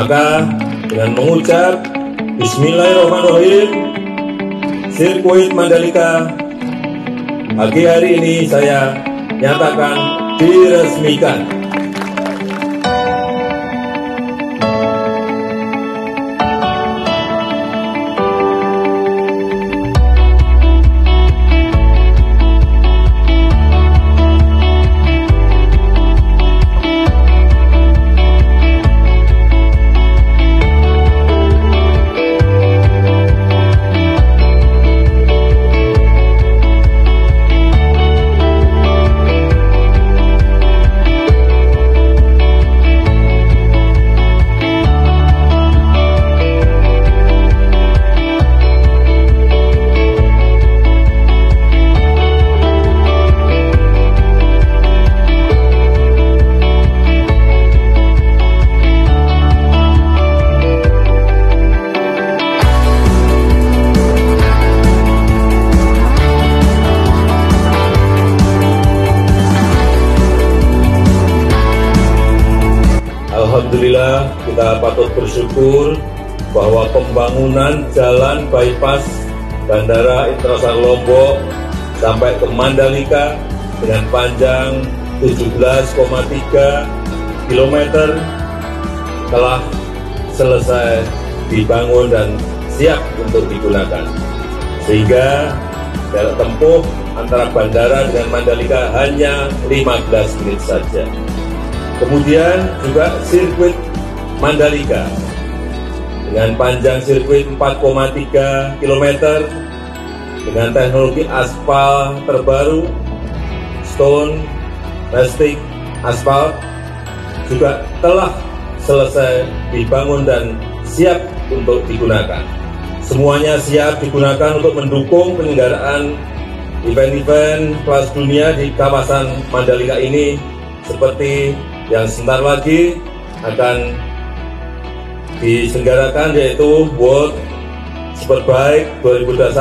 Maka dengan mengucap Bismillahirrahmanirrahim, sirkuit Mandalika pagi hari ini saya nyatakan diresmikan. Alhamdulillah kita patut bersyukur bahwa pembangunan jalan bypass Bandara Internasional Lombok sampai ke Mandalika dengan panjang 17,3 km telah selesai dibangun dan siap untuk digunakan. Sehingga jarak tempuh antara bandara dengan Mandalika hanya 15 menit saja. Kemudian juga sirkuit Mandalika dengan panjang sirkuit 4,3 km dengan teknologi aspal terbaru stone plastik aspal juga telah selesai dibangun dan siap untuk digunakan. Semuanya siap digunakan untuk mendukung penyelenggaraan event-event kelas dunia di kawasan Mandalika ini seperti yang sebentar lagi akan diselenggarakan yaitu World Superbike 2021